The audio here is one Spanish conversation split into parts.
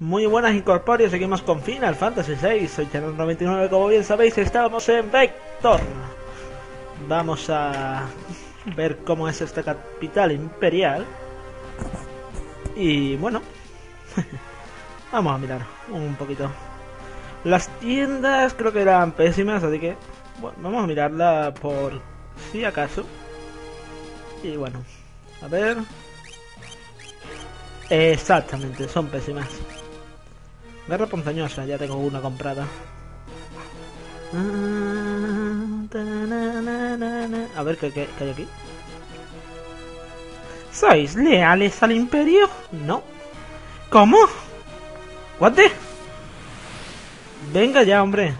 Muy buenas incorpóreos, seguimos con Final Fantasy VI, soy Channel99, como bien sabéis, estamos en Vector. Vamos a ver cómo es esta capital imperial. Y bueno, vamos a mirar un poquito. Las tiendas creo que eran pésimas, así que bueno, vamos a mirarla por si acaso. Y bueno, a ver. Exactamente, son pésimas. Guerra ponzoñosa, ya tengo una comprada. A ver, ¿qué, hay aquí? ¿Sois leales al imperio? No. ¿Cómo? ¿What the? Venga ya, hombre.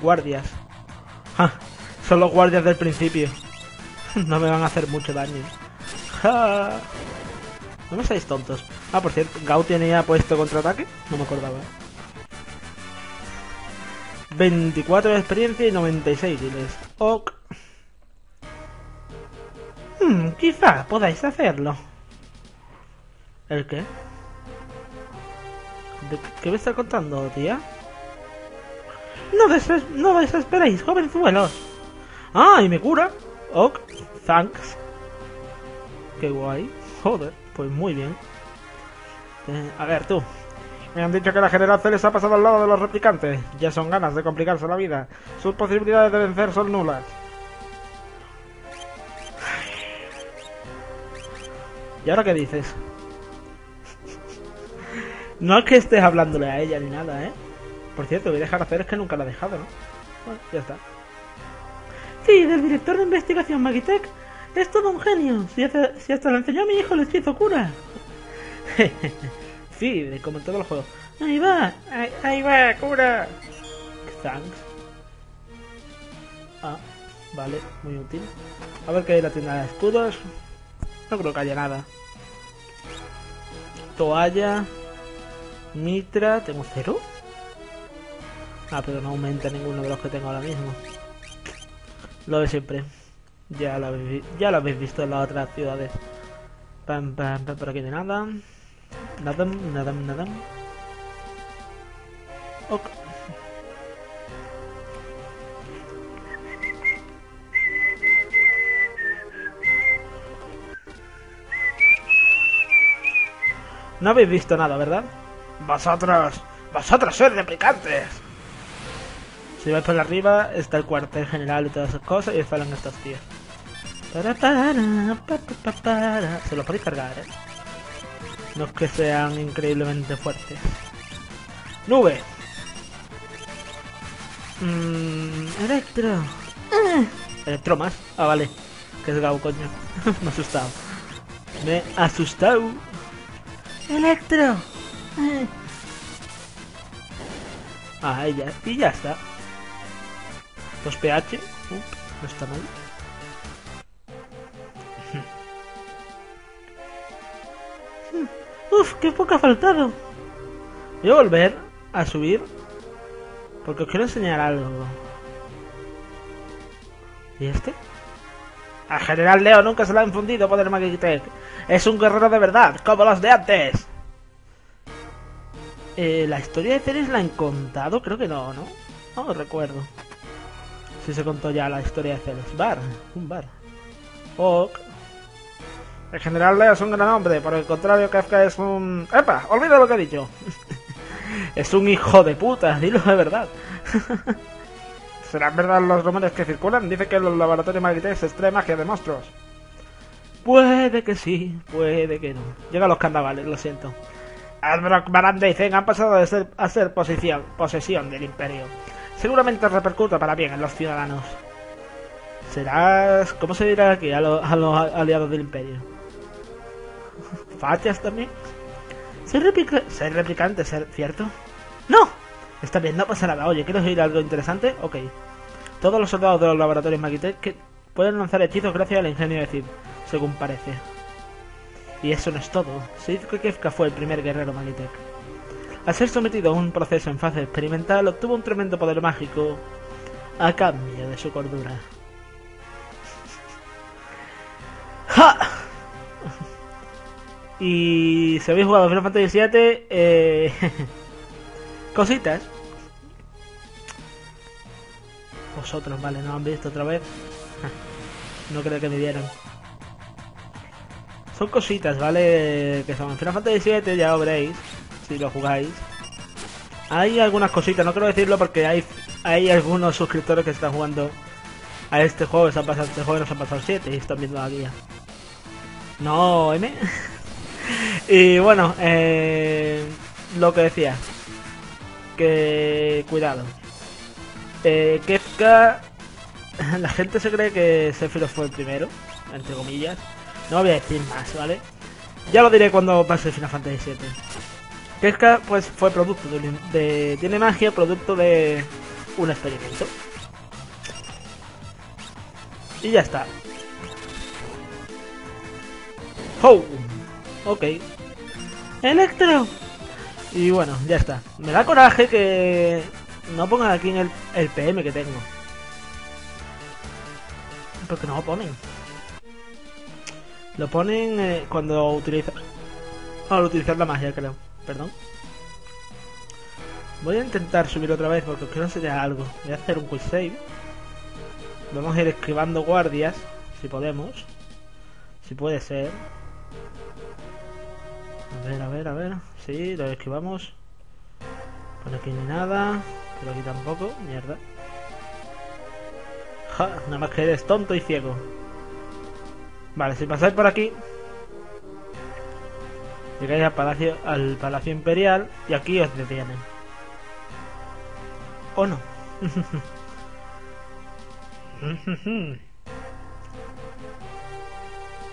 Guardias. Ja, son los guardias del principio. No me van a hacer mucho daño. No me seáis tontos. Ah, por cierto, Gau tenía puesto contraataque. No me acordaba. 24 de experiencia y 96 diles. Ok. Hmm, quizá podáis hacerlo. ¿El qué? ¿De qué me está contando, tía? No, deses no desesperéis, jovenzuelos. Ah, y me cura. Ok, thanks. Qué guay. Joder, pues muy bien. Eh, a ver, tú. Me han dicho que la General les ha pasado al lado de los replicantes. Ya son ganas de complicarse la vida. Sus posibilidades de vencer son nulas. ¿Y ahora qué dices? no es que estés hablándole a ella ni nada, ¿eh? Por cierto, voy a dejar hacer es que nunca la he dejado, ¿no? Bueno, ya está. Sí, del director de investigación Magitech. Es todo un genio. Si hasta, si hasta le enseñó a mi hijo el hechizo cura. sí, como en todos los juegos. Ahí va, ahí, ahí va, cura. Thanks. Ah, vale, muy útil. A ver qué hay la tienda de escudos. No creo que haya nada. Toalla. Mitra, ¿tengo cero? Ah, pero no aumenta ninguno de los que tengo ahora mismo. Lo de siempre. Ya lo habéis, ya lo habéis visto en las otras ciudades. Pam, pam, pam, por aquí de nada. Nada, nada, nada. Ok. No habéis visto nada, ¿verdad? Vosotros, vosotros sois replicantes. Si vais por arriba está el cuartel general y todas esas cosas y salen estos tíos. Se los podéis cargar, ¿eh? No es que sean increíblemente fuertes. Nube. Mmm, electro. Eh. Electro más. Ah, vale. Que es Gau, coño. Me he asustado. Me he asustado. Electro. Eh. Ah, ya. Y ya está. 2 pH. no está mal. Uf, qué poco ha faltado. Voy a volver a subir. Porque os quiero enseñar algo. ¿Y este? A General Leo nunca se le ha infundido poder Magitech. Es un guerrero de verdad, como los de antes. Eh, ¿La historia de Ceres la han contado? Creo que no, ¿no? No recuerdo. Si se contó ya la historia de Ceres. Bar, un bar. Ok. El general Leo es un gran hombre, por el contrario Kafka es un... ¡Epa! Olvida lo que he dicho. es un hijo de puta, dilo de verdad. ¿Serán verdad los rumores que circulan? Dice que los laboratorios Magitech se extrae magia de monstruos. Puede que sí, puede que no. Llega los candavales, lo siento. Adbrock, Baranda y Zen han pasado de ser, a ser posición, posesión del imperio. Seguramente repercuta para bien en los ciudadanos. Serás... ¿Cómo se dirá aquí a los aliados del imperio? ¿Fachas también? Soy, replica soy replicante, ¿cierto? ¡No! Está bien, no pasa nada. Oye, ¿quieres oír algo interesante? Ok. Todos los soldados de los laboratorios Magitech pueden lanzar hechizos gracias al ingenio de Cid, según parece. Y eso no es todo. Que Kefka fue el primer guerrero Magitech. Al ser sometido a un proceso en fase experimental, obtuvo un tremendo poder mágico a cambio de su cordura. ¡Ja! Y si habéis jugado Final Fantasy VII, eh, Cositas. Vosotros, vale, no han visto otra vez. No creo que me vieran. Son cositas, ¿vale? Que son Final Fantasy VII, ya lo veréis. Si lo jugáis. Hay algunas cositas, no quiero decirlo porque hay, hay algunos suscriptores que están jugando a este juego, se han pasado este juego y nos han pasado 7 y están viendo la guía. No, M. y bueno, eh, lo que decía. Que cuidado. Eh, Kefka, la gente se cree que Sephiroth fue el primero, entre comillas. No voy a decir más, ¿vale? Ya lo diré cuando pase Final Fantasy VII. Kefka pues fue producto de, tiene magia producto de un experimento. Y ya está. ¡Oh! Ok. ¡Electro! Y bueno, ya está. Me da coraje que no pongan aquí en el, PM que tengo. Porque no lo ponen. Lo ponen eh, cuando utiliza... Al utilizar la magia, creo perdón. Voy a intentar subir otra vez porque quiero enseñar algo. Voy a hacer un quick save. Vamos a ir esquivando guardias, si podemos. Si puede ser. A ver, a ver, a ver. Sí, lo esquivamos. Por aquí ni nada. Por aquí tampoco. Mierda. Ja, nada más que eres tonto y ciego. Vale, si pasáis por aquí, Llegáis al palacio, al palacio imperial y aquí os detienen. ¿O no?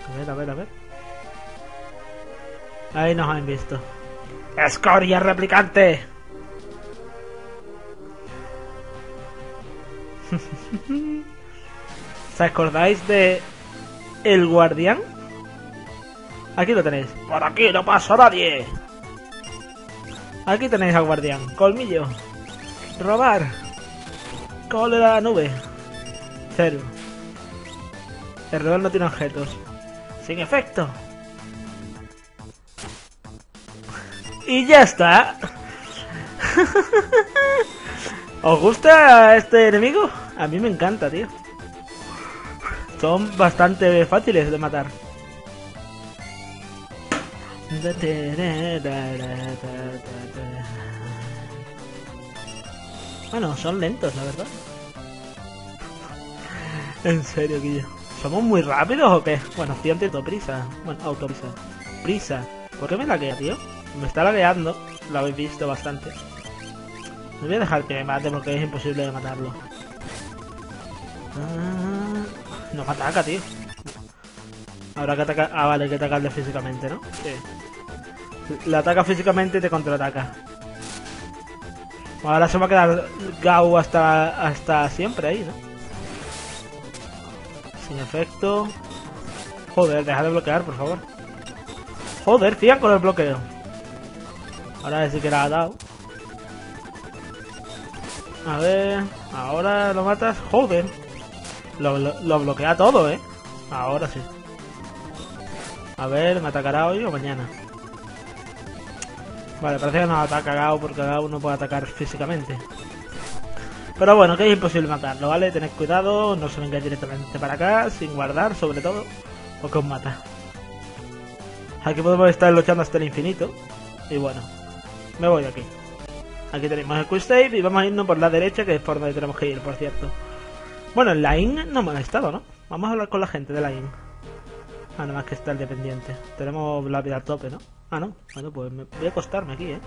a ver, a ver, a ver. Ahí nos han visto. ¡Escoria replicante! ¿Se acordáis de El Guardián? Aquí lo tenéis. Por aquí no pasa nadie. Aquí tenéis al guardián. Colmillo. Robar. Cólera la nube. Cero. El robar no tiene objetos. Sin efecto. Y ya está. ¿Os gusta este enemigo? A mí me encanta, tío. Son bastante fáciles de matar. Bueno, son lentos, la verdad. En serio, Guillo. ¿Somos muy rápidos o qué? Bueno, estoy ante prisa. Bueno, autoprisa. Prisa. ¿Por qué me laguea, tío? Me está lagueando. Lo habéis visto bastante. No voy a dejar que me mate porque es imposible de matarlo. Ah, no me ataca, tío. Habrá que atacar... Ah, vale, hay que atacarle físicamente, ¿no? Sí. Le ataca físicamente y te contraataca. Ahora se va a quedar Gau hasta, hasta siempre ahí, ¿no? Sin efecto. Joder, deja de bloquear, por favor. Joder, tía, con el bloqueo. Ahora sí que la ha dado. A ver, ahora lo matas. Joder. Lo, lo bloquea todo, ¿eh? Ahora sí. A ver, ¿me atacará hoy o mañana? Vale, parece que nos ataca Gao porque Gao no puede atacar físicamente. Pero bueno, que es imposible matarlo, ¿vale? Tened cuidado, no se venga directamente para acá, sin guardar, sobre todo, porque os mata. Aquí podemos estar luchando hasta el infinito. Y bueno, me voy aquí. Aquí tenemos el quick save y vamos a irnos por la derecha, que es por donde tenemos que ir, por cierto. Bueno, en la IN no me ha estado, ¿no? Vamos a hablar con la gente de la IN. Ah, nada más que está el dependiente. Tenemos la vida a tope, ¿no? Ah, no. Bueno, pues voy a acostarme aquí, ¿eh?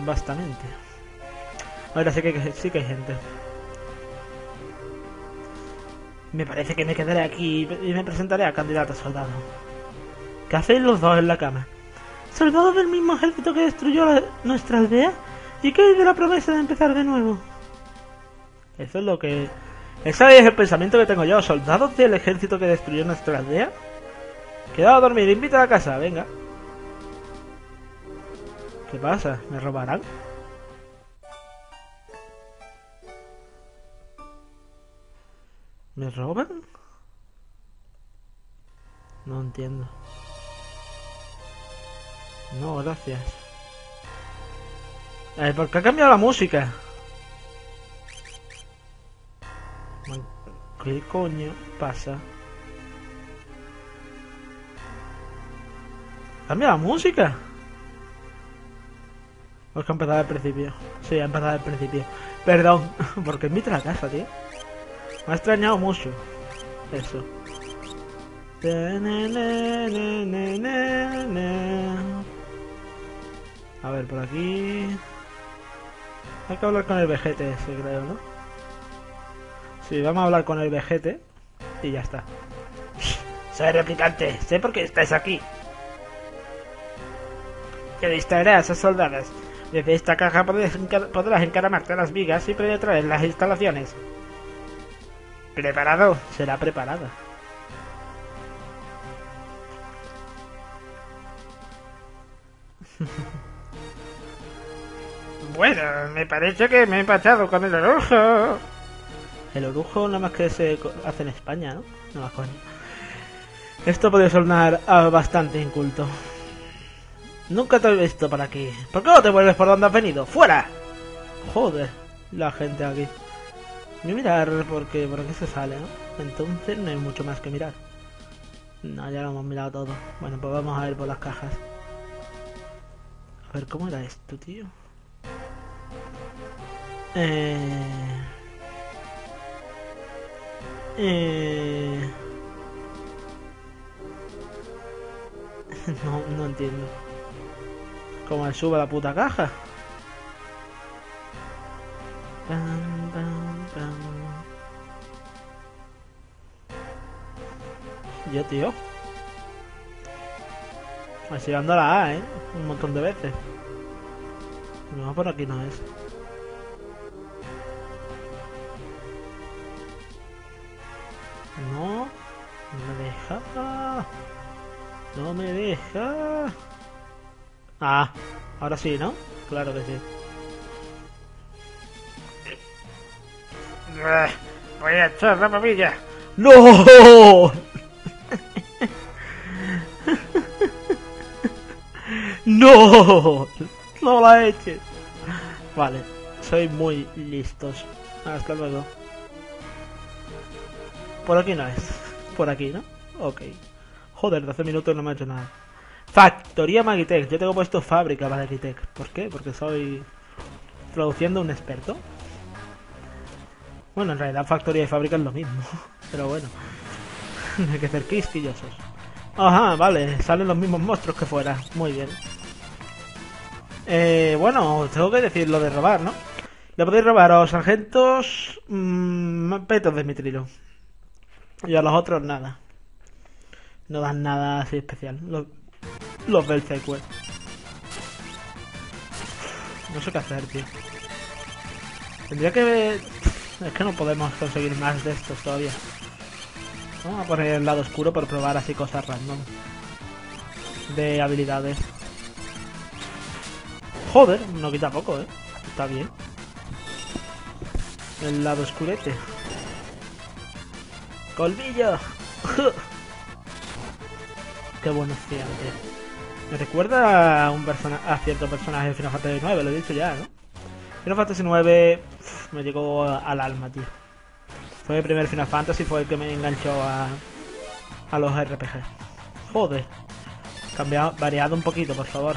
Bastante. Ahora sí que, sí que hay gente. Me parece que me quedaré aquí y me presentaré a candidato a soldado. ¿Qué hacéis los dos en la cama? ¿Soldados del mismo ejército que destruyó nuestra aldea? ¿Y qué hay de la promesa de empezar de nuevo? Eso es lo que... Ese es el pensamiento que tengo yo. ¿Soldados del ejército que destruyó nuestra aldea? Quedado a dormir, invita a casa, venga. ¿Qué pasa? ¿Me robarán? ¿Me roban? No entiendo. No, gracias. Eh, ¿Por qué ha cambiado la música? ¿Qué coño pasa? ¿Cambia la música? ¿O es que ha empezado al principio? Sí, ha empezado al principio. Perdón, porque es mi casa, tío. Me ha extrañado mucho. Eso. A ver, por aquí... Hay que hablar con el vejete ese, creo, ¿no? Sí, vamos a hablar con el vejete y ya está. Soy replicante, sé por qué estáis aquí. Que distraeré a esos soldados. Desde esta caja podrás encaramarte a las vigas y penetrar en las instalaciones. ¿Preparado? Será preparada. bueno, me parece que me he empachado con el orujo. El orujo nada más que se hace en España, ¿no? No más coño. Esto puede sonar ah, bastante inculto. Nunca te he visto por aquí. ¿Por qué no te vuelves por donde has venido? ¡Fuera! Joder, la gente aquí. Voy a mirar porque por aquí se sale, ¿no? Entonces no hay mucho más que mirar. No, ya lo hemos mirado todo. Bueno, pues vamos a ver por las cajas. A ver, ¿cómo era esto, tío? Eh... Eh... no, no entiendo. ¿Cómo me sube la puta caja? Yo, tío. Así dando la A, ¿eh? Un montón de veces. No, por aquí no es. No me deja. No me deja. Ah, ahora sí, ¿no? Claro que sí. Voy a echar la mamilla. ¡No! ¡No! ¡No la eches! Vale, soy muy listos. Hasta luego. Por aquí no es. Por aquí, ¿no? Ok. Joder, de hace minutos no me ha hecho nada. Factoría Magitech. Yo tengo puesto fábrica Magitech. ¿Por qué? Porque soy produciendo un experto. Bueno, en realidad factoría y fábrica es lo mismo. Pero bueno. Hay que ser quisquillosos. Ajá, vale. Salen los mismos monstruos que fuera. Muy bien. Eh, bueno, tengo que decir lo de robar, ¿no? Le podéis robar a los sargentos mmm, petos de mitrilo. Y a los otros nada. No dan nada así especial. Los, los Belzeque. No sé qué hacer, tío. Tendría que ver... Es que no podemos conseguir más de estos todavía. Vamos a poner el lado oscuro por probar así cosas random. De habilidades. Joder, no quita poco, ¿eh? Está bien. El lado oscurete. ¡Colmillo! Qué bueno tío. Me recuerda a un a cierto personaje de Final Fantasy 9, lo he dicho ya, ¿no? Final Fantasy 9 me llegó al alma, tío. Fue el primer Final Fantasy, fue el que me enganchó a, a los RPG. Joder. Cambiado, variado un poquito, por favor.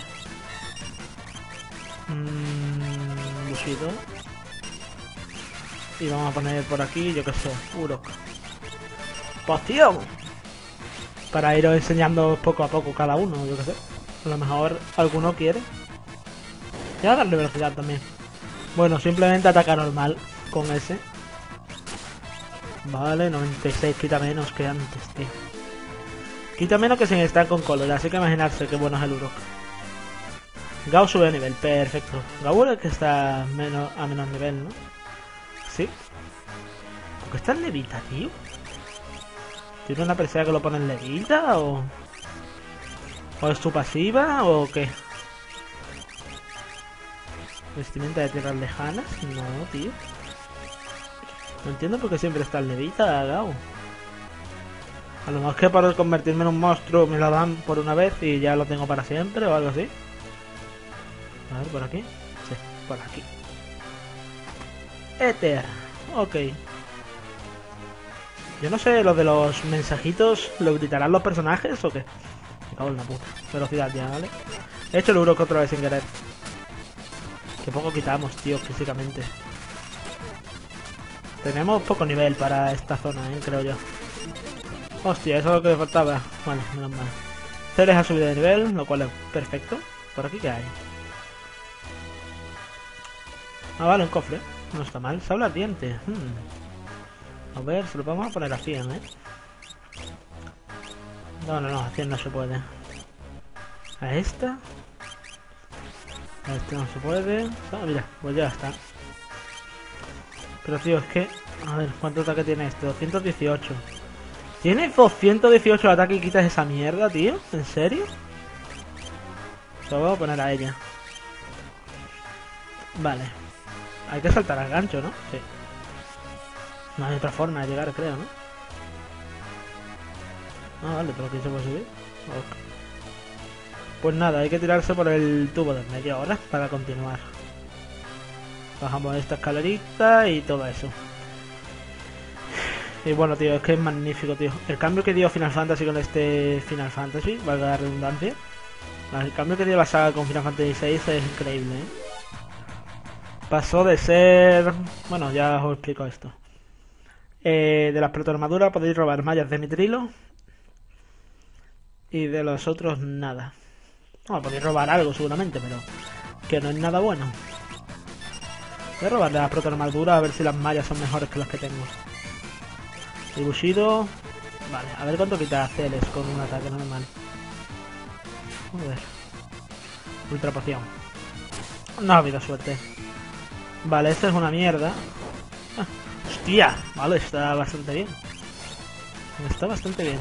Mmm. Y vamos a poner por aquí, yo que sé, Urok. ¡Poción! Para iros enseñando poco a poco cada uno, yo que sé. A lo mejor alguno quiere. Y darle velocidad también. Bueno, simplemente ataca normal con ese. Vale, 96, quita menos que antes, tío. Quita menos que sin estar con color, así que imaginarse qué bueno es el Urok. Gao sube de nivel, perfecto. Gao es que está menos, a menos nivel, ¿no? Sí. ¿Por qué está en levita, tío? ¿Tiene una presea que lo pone en levita o...? ¿O es su pasiva o qué? ¿Vestimenta de tierras lejanas? No, tío. No entiendo por qué siempre está en levita, Gao. A lo mejor que para convertirme en un monstruo me lo dan por una vez y ya lo tengo para siempre o algo así. A ver, por aquí. Sí. por aquí. Ether. Ok. Yo no sé, lo de los mensajitos, ¿lo gritarán los personajes o qué? Me cago en la puta. Velocidad ya, ¿vale? He hecho el Urok otra vez sin querer. Que poco quitamos, tío, físicamente. Tenemos poco nivel para esta zona, ¿eh? creo yo. Hostia, eso es lo que me faltaba. Vale, menos mal. Ceres ha subido de nivel, lo cual es perfecto. ¿Por aquí qué hay? Ah, vale, un cofre. No está mal. Sabla ardiente. Hmm. A ver, se lo vamos a poner a 100, ¿eh? No, no, no, a 100 no se puede. A esta. A este no se puede. Ah, mira, pues ya está. Pero tío, es que... A ver, ¿cuánto ataque tiene este? 218. ¿Tiene 218 de ataque y quitas esa mierda, tío? ¿En serio? Se lo voy a poner a ella. Vale. Hay que saltar al gancho, ¿no? Sí. No hay otra forma de llegar, creo, ¿no? Ah, vale, pero aquí se puede subir. Pues nada, hay que tirarse por el tubo de media hora para continuar. Bajamos esta escalerita y todo eso. Y bueno, tío, es que es magnífico, tío. El cambio que dio Final Fantasy con este Final Fantasy, valga la redundancia. El cambio que dio la saga con Final Fantasy VI es increíble, ¿eh? Pasó de ser... Bueno, ya os explico esto. Eh, de las protoarmaduras podéis robar mallas de mitrilo. Y de los otros nada. No, podéis robar algo seguramente, pero que no es nada bueno. Voy a robar las protoarmaduras a ver si las mallas son mejores que las que tengo. Bushido... Vale, a ver cuánto quita Celes con un ataque normal. Joder. Ultra poción. No ha habido suerte. Vale, esta es una mierda. Ah, hostia, vale, está bastante bien. Está bastante bien.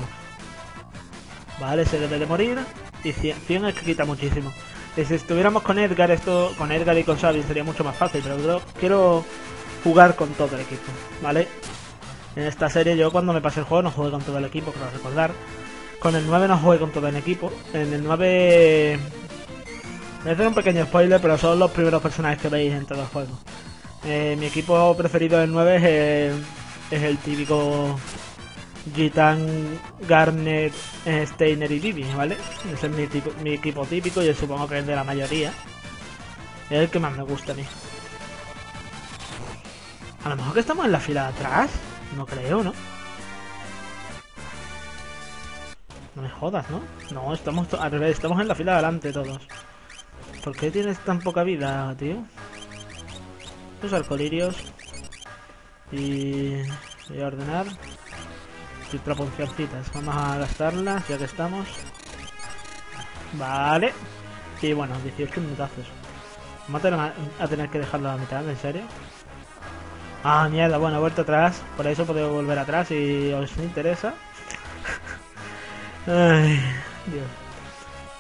Vale, se debe de morir. Y 100, es que quita muchísimo. Y si estuviéramos con Edgar, esto con Edgar y con Sabin sería mucho más fácil, pero creo, quiero jugar con todo el equipo, ¿vale? En esta serie yo cuando me pasé el juego no jugué con todo el equipo, creo recordar. Con el 9 no jugué con todo el equipo. En el 9... Voy a hacer un pequeño spoiler, pero son los primeros personajes que veis en todo el juego. Eh, mi equipo preferido del 9 es el, típico Gitan, Garnet, Steiner y Vivi, ¿vale? Ese es mi, equipo típico y supongo que es de la mayoría. Es el que más me gusta a mí. A lo mejor que estamos en la fila de atrás. No creo, ¿no? No me jodas, ¿no? No, estamos al revés, estamos en la fila de adelante todos. ¿Por qué tienes tan poca vida, tío? Los arcolirios. Y... Voy a ordenar. Y proporcioncitas. Vamos a gastarlas ya que estamos. Vale. Y bueno, 18 minutazos. Vamos a tener que dejarlo a la mitad, ¿en serio? Ah, mierda, bueno, he vuelto atrás. Por eso puedo volver atrás si os interesa. Dios.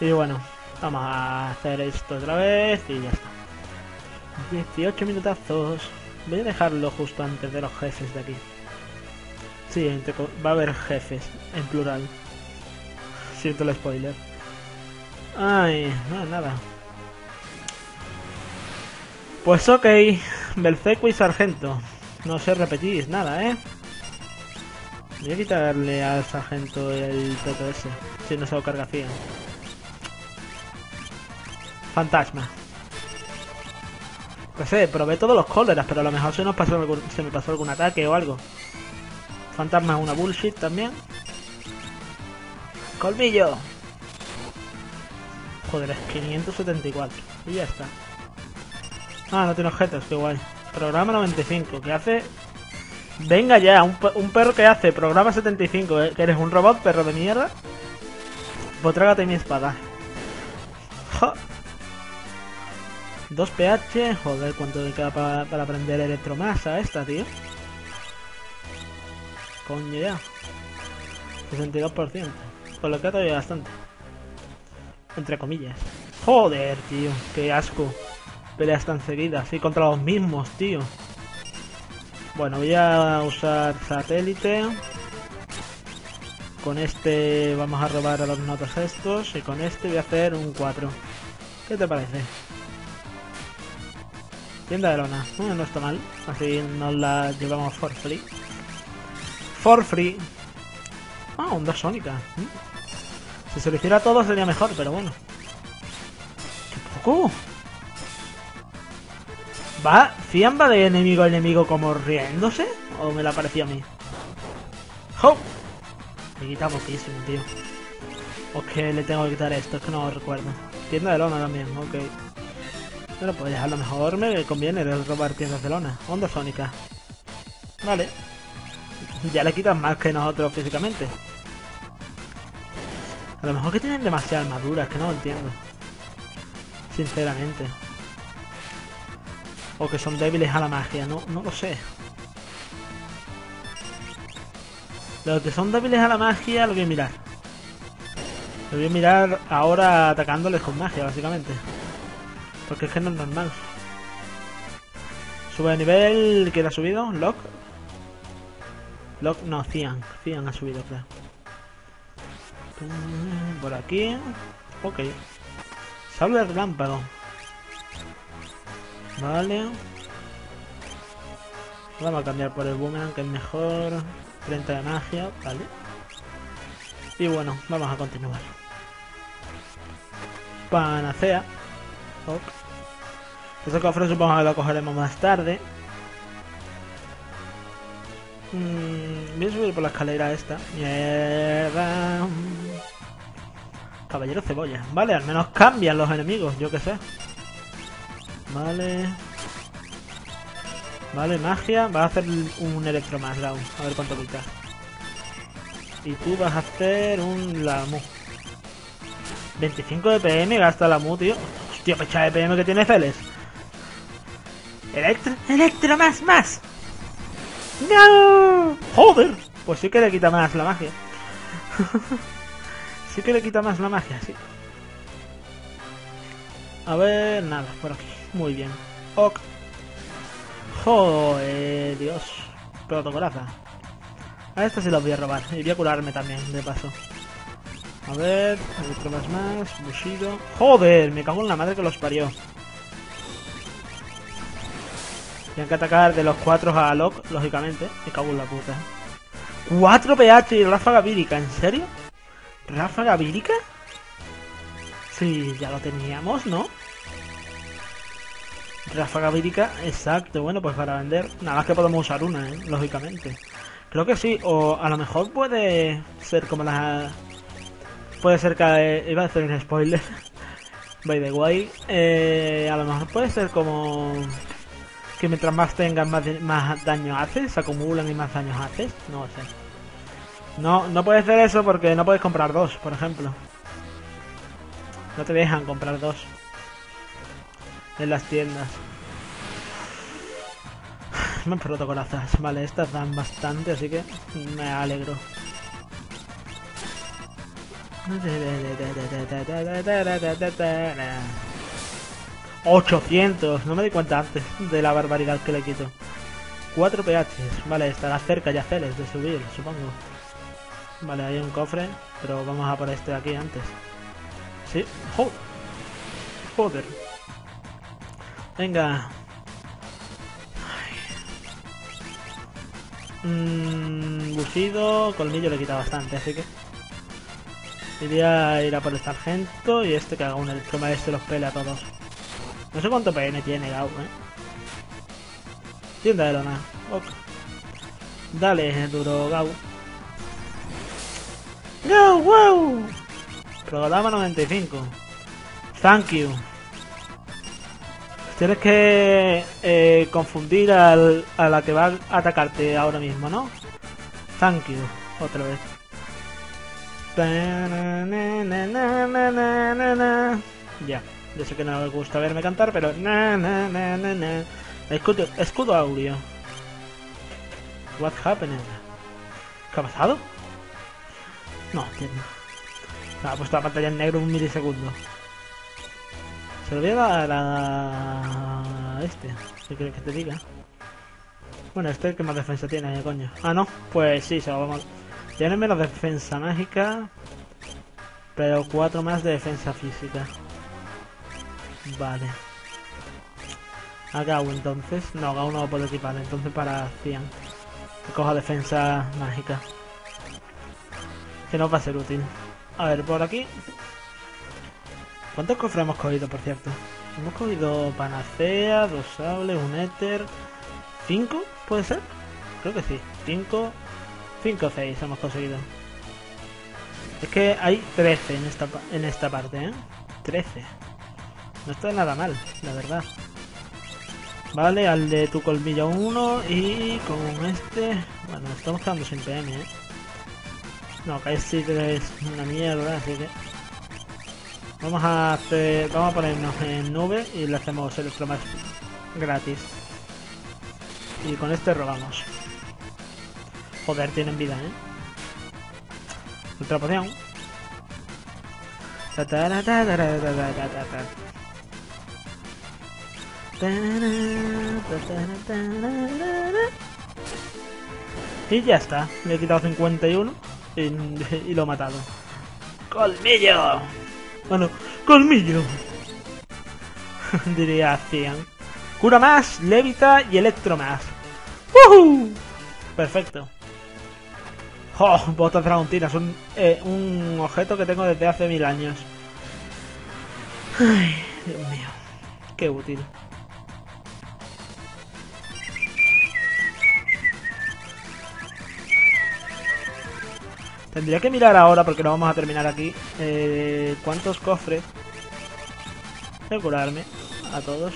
Y bueno, vamos a hacer esto otra vez y ya está. 18 minutazos. Voy a dejarlo justo antes de los jefes de aquí. Sí, va a haber jefes, en plural. Siento el spoiler. Ay, no, nada. Pues ok, Belceco y Sargento. No sé repetir nada, ¿eh? Voy a quitarle al sargento el TTS, si no se lo carga fía. Fantasma. No sé, probé todos los cóleras, pero a lo mejor se, nos pasó se me pasó algún ataque o algo. Fantasma es una bullshit también. Colmillo. Joder, es 574. Y ya está. Ah, no tiene objetos, qué guay. Programa 95, que hace... Venga ya, un, perro que hace programa 75, ¿eh? eres un robot, perro de mierda. Pues trágate mi espada. 2 pH, joder, cuánto le queda para, para aprender electromasa esta, tío. Coño ya. 62%. Por lo que todavía bastante. Entre comillas. Joder, tío, qué asco peleas tan seguidas y contra los mismos, tío. Bueno, voy a usar satélite. Con este vamos a robar a los notos estos y con este voy a hacer un 4. ¿Qué te parece? Tienda de lona. no está mal. Así nos la llevamos for free. For free. Ah, onda sónica. Si se lo hiciera todo sería mejor, pero bueno. ¡Qué poco! ¿Va? ¿Fian va de enemigo a enemigo como riéndose? ¿O me la parecía a mí? ¡Jo! Me quita poquísimo, tío. ¿O que le tengo que quitar esto? Es que no recuerdo. Tienda de lona también, ok. Pero pues a lo mejor me conviene robar tiendas de lona. Onda sónica. Vale. Ya le quitan más que nosotros físicamente. A lo mejor que tienen demasiada armadura, es que no lo entiendo. Sinceramente. O que son débiles a la magia, no, no lo sé. Los que son débiles a la magia lo voy a mirar. Lo voy a mirar ahora atacándoles con magia, básicamente. Porque es que no es normal. Sube de nivel. ¿Quién ha subido? ¿Lock? Lock, no, Cian. Cian ha subido, creo. Por aquí. Ok. Sable de relámpago. Vale. Vamos a cambiar por el boomerang, que es mejor. 30 de magia, vale. Y bueno, vamos a continuar. Panacea. Ok. Este cofre supongo que lo cogeremos más tarde. Mm, voy a subir por la escalera esta. Mierda. Caballero cebolla. Vale, al menos cambian los enemigos, yo que sé. Vale. Vale, magia. Va a hacer un electro más, A ver cuánto quita. Y tú vas a hacer un Lamu. 25 de PM gasta la Mu, tío. Hostia, pecha de PM que tiene Celes. Electro, Electro más, más. ¡No! ¡Joder! Pues sí que le quita más la magia. sí que le quita más la magia, sí. A ver, nada, por aquí. Muy bien. Ok. Joder, Dios. Protocolaza. A esta sí los voy a robar. Y voy a curarme también, de paso. A ver, otro más más, Bushido. ¡Joder! Me cago en la madre que los parió. Tienen que atacar de los cuatro a Locke, lógicamente. Me cago en la puta. 4 PH y ráfaga vírica, ¿en serio? ¿Ráfaga vírica? Sí, ya lo teníamos, ¿no? Ráfaga vírica, exacto. Bueno, pues para vender, nada más que podemos usar una, ¿eh? lógicamente. Creo que sí, o a lo mejor puede ser como las puede ser que... Iba a hacer un spoiler. By the way. Eh, a lo mejor puede ser como... Que mientras más tengas, más, daño haces. Se acumulan y más daño haces. No sé. No, no puede ser eso porque no puedes comprar dos, por ejemplo. No te dejan comprar dos. En las tiendas. Me han roto corazas. Vale, estas dan bastante, así que me alegro. 800, no me di cuenta antes de la barbaridad que le quito. 4 PH, vale, estará cerca ya Celes de subir, supongo. Vale, hay un cofre, pero vamos a por este de aquí antes. Sí, joder. Venga. Mmm, colmillo le quita bastante, así que... Iría a ir a por el sargento y este que haga un electromaestro los pele a todos. No sé cuánto PN tiene Gau, eh. Tienda de lona. Ok. Dale, duro Gau. ¡Go, wow! Programa 95. Thank you. Tienes que eh, confundir al, a la que va a atacarte ahora mismo, ¿no? Thank you. Otra vez. Ya, yo sé que no me gusta verme cantar, pero. Escudo, escudo audio. What happened? ¿Qué ha pasado? No, entiendo. ha puesto la pantalla en negro un milisegundo. Se lo voy a dar a este, si quieres que te diga. Bueno, este que más defensa tiene, coño. Ah, no, pues sí, se lo vamos tiene menos defensa mágica, pero 4 más de defensa física. Vale. A Gau entonces. No, Gau no lo puedo equipar, entonces para Cian. Que coja defensa mágica. Que no va a ser útil. A ver, por aquí. ¿Cuántos cofres hemos cogido, por cierto? Hemos cogido panacea, dos sables, un éter. ¿Cinco? ¿Puede ser? Creo que sí. Cinco. Cinco o seis hemos conseguido. Es que hay 13 en esta, en esta parte, ¿eh? 13. No está nada mal, la verdad. Vale, al de tu colmillo 1 y con este... Bueno, estamos quedando sin PM, ¿eh? No, casi es una mierda, así que... Vamos a hacer... Vamos a ponernos en nube y le hacemos el más gratis. Y con este robamos. Joder, tienen vida, ¿eh? Otra poción. Y ya está, le he quitado 51 y, y lo he matado. ¡Colmillo! Bueno, colmillo. Diría Cian. Cura más, levita y electro más. ¡Woohoo! Perfecto. ¡Oh! Botas dragontinas, un, eh, un objeto que tengo desde hace mil años. Ay, Dios mío. Qué útil. Tendría que mirar ahora, porque no vamos a terminar aquí, eh, cuántos cofres. Voy a curarme a todos.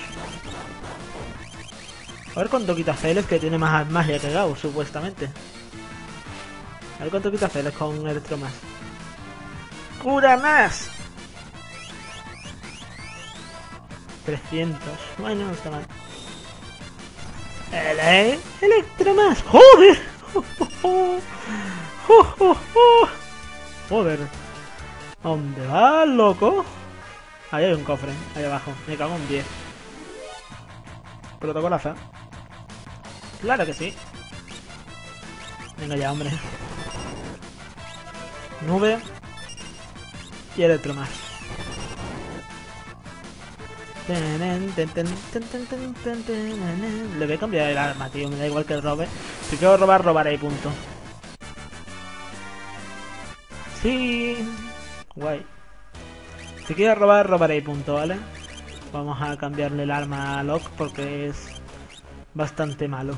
A ver cuánto quita Celes, que tiene más magia que Gauss, supuestamente. A ver cuánto quita Celes con Electro más. ¡Cura más! 300. Bueno, no está mal. El Electro más. ¡Joder! Joder. ¿Dónde va, loco? Ahí hay un cofre, ahí abajo. Me cago en 10. Protocolaza. Claro que sí. Venga ya, hombre. Nube. Y electro más. Le voy a cambiar el arma, tío. Me da igual que robe. Si quiero robar, robaré y punto. Sí. Guay. Si quiero robar, robaré y punto, ¿vale? Vamos a cambiarle el arma a Locke porque es bastante malo.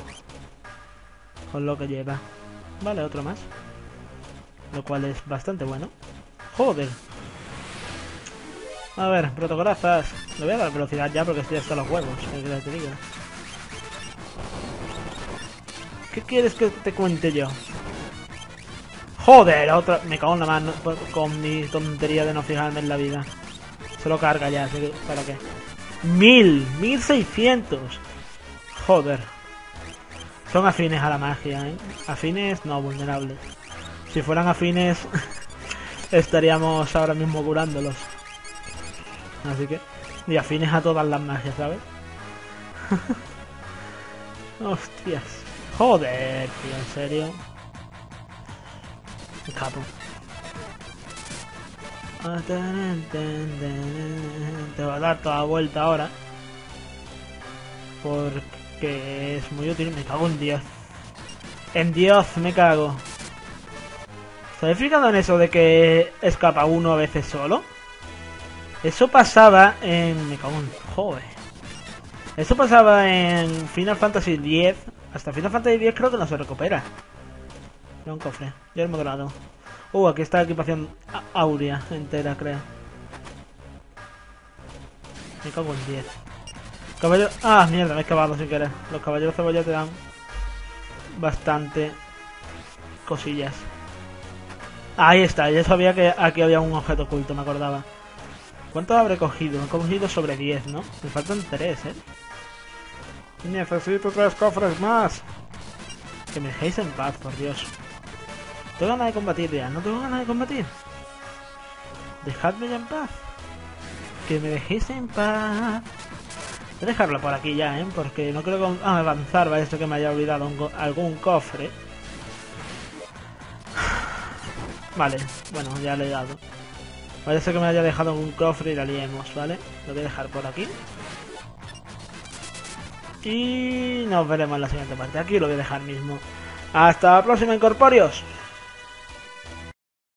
Con lo que lleva. Vale, otro más. Lo cual es bastante bueno. Joder. A ver, protocolazas. Le voy a dar velocidad ya porque estoy hasta los huevos. Que te. ¿Qué quieres que te cuente yo? Joder, otra. Me cago en la mano con mi tontería de no fijarme en la vida. Solo carga ya, así que. ¿Para qué? ¡Mil! ¡Mil seiscientos! Joder. Son afines a la magia, ¿eh? Afines, no, vulnerables. Si fueran afines, estaríamos ahora mismo curándolos. Así que... Y afines a todas las magias, ¿sabes? Hostias. Joder, tío, en serio. Capo. Te va a dar toda vuelta ahora. Porque es muy útil. Me cago en Dios. En Dios me cago. ¿Estáis fijando en eso de que escapa uno a veces solo? Eso pasaba en... Me cago en... Joder. Eso pasaba en Final Fantasy X. Hasta Final Fantasy X creo que no se recupera. un cofre. Ya el moderado. Uh, aquí está la equipación áurea entera, creo. Me cago en 10. Caballero... Ah, mierda, me he cavado sin querer. Los caballeros cebolla te dan bastante cosillas. Ahí está, ya sabía que aquí había un objeto oculto, me acordaba. ¿Cuántos habré cogido? He cogido sobre 10, ¿no? Me faltan 3, ¿eh? Necesito tres cofres más. Que me dejéis en paz, por Dios. Tengo ganas de combatir ya, no tengo ganas de combatir. Dejadme ya en paz. Que me dejéis en paz. Voy a dejarlo por aquí ya, ¿eh? Porque no creo avanzar, ¿vale? Esto que me haya olvidado algún cofre. Vale, bueno, ya le he dado. Parece que me haya dejado un cofre y la liemos, ¿vale? Lo voy a dejar por aquí. Y nos veremos en la siguiente parte. Aquí lo voy a dejar mismo. Hasta la próxima, Incorpóreos.